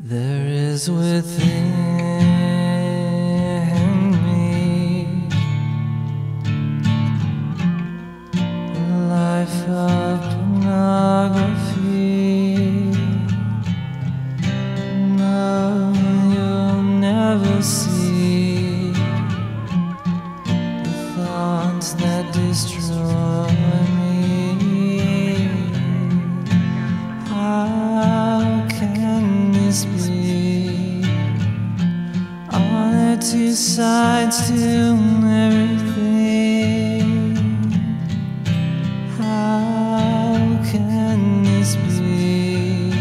There is within me a life of pornography. No, you'll never see this be? Are there two sides to everything? How can this be?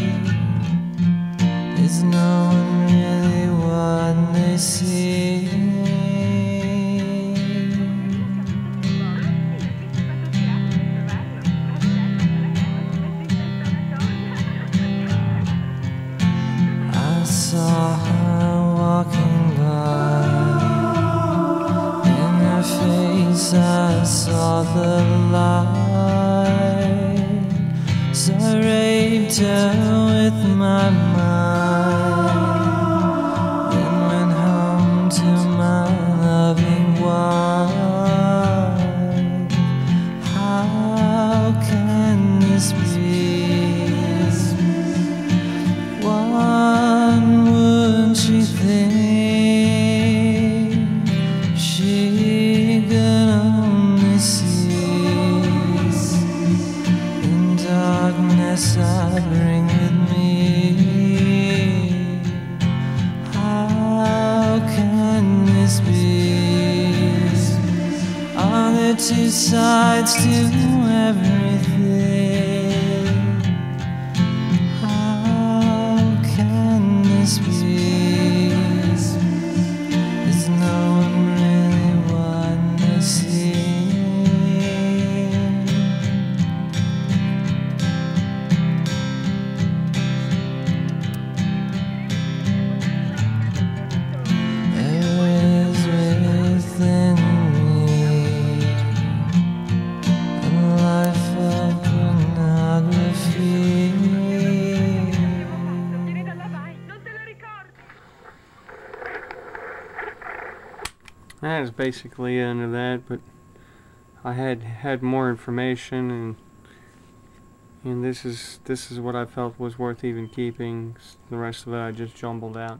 Is no one really what they see? Walking by. In her face, I saw the light. So I raped her with my mind. Two sides to everything? That is basically end of that, but I had had more information and and this is this is what I felt was worth even keeping. The rest of it I just jumbled out.